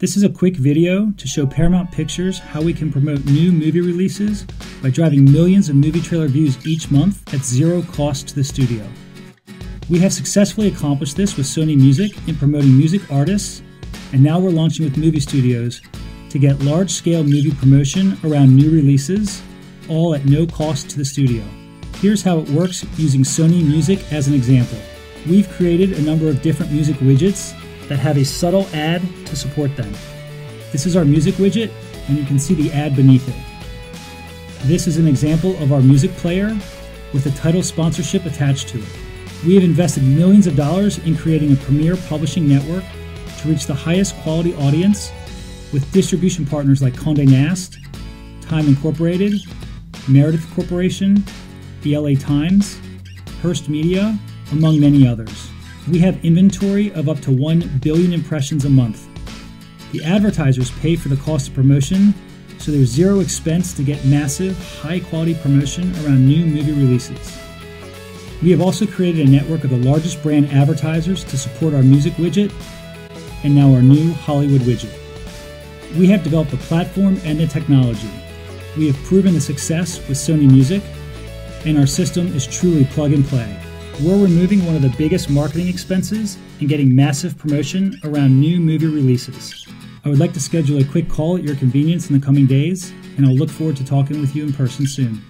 This is a quick video to show Paramount Pictures how we can promote new movie releases by driving millions of movie trailer views each month at zero cost to the studio. We have successfully accomplished this with Sony Music in promoting music artists, and now we're launching with movie studios to get large scale movie promotion around new releases, all at no cost to the studio. Here's how it works using Sony Music as an example. We've created a number of different music widgets that have a subtle ad to support them. This is our music widget, and you can see the ad beneath it. This is an example of our music player with a title sponsorship attached to it. We have invested millions of dollars in creating a premier publishing network to reach the highest quality audience with distribution partners like Condé Nast, Time Incorporated, Meredith Corporation, the LA Times, Hearst Media, among many others. We have inventory of up to 1 billion impressions a month. The advertisers pay for the cost of promotion, so there's zero expense to get massive, high quality promotion around new movie releases. We have also created a network of the largest brand advertisers to support our music widget and now our new Hollywood widget. We have developed the platform and the technology. We have proven the success with Sony Music, and our system is truly plug and play. We're removing one of the biggest marketing expenses and getting massive promotion around new movie releases. I would like to schedule a quick call at your convenience in the coming days, and I'll look forward to talking with you in person soon.